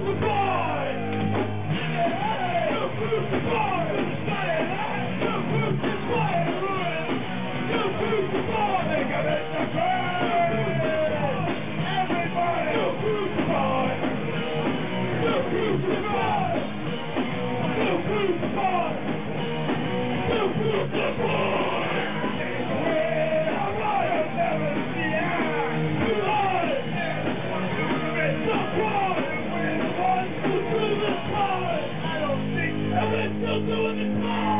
crucified! You're! still doing this now.